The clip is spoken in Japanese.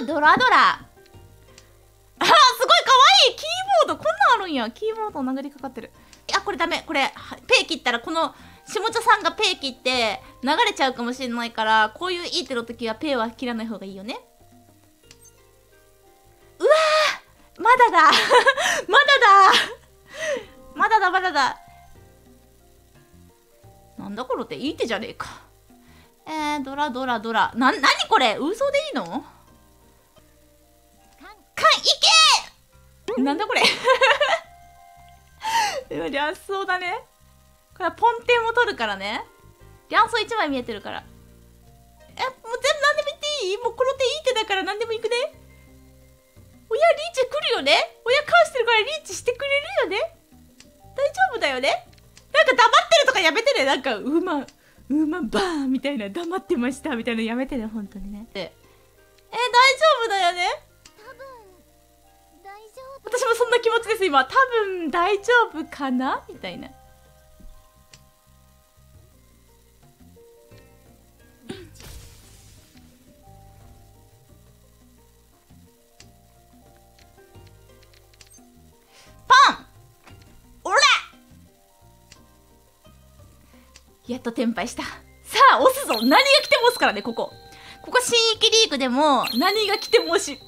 くドラドラ。あーすごいかわい。いキーボードこんなんあるんや。キーボード殴りかかってる。あこれダメ。これペイ切ったらこの下茶さんがペイ切って流れちゃうかもしれないからこういういい手の時はペイは切らない方がいいよね。うわー まだだ。まだだ。まだだまだだ。なんだこの手いい手じゃねえか。えー、ドラドラドラ。な、なにこれ？嘘でいいの、いけなんだこれ今、リャンソーだね。これはポンテンも取るからね。リャンソー1枚見えてるから。え、もう全部何でも言っていい？もうこの手いい手だから何でもいくね。親リーチ来るよね？親返してるからリーチしてくれるよね？大丈夫だよね？なんか黙ってるとかやめてね。なんか、うま、うまバーンみたいな、黙ってましたみたいなやめてね、本当にね。え、大丈夫だよね？今多分大丈夫かな？みたいな。パン！おらやっと転廃した。さあ押すぞ。何が来ても押すからねここ。ここ新域リーグでも何が来ても押し。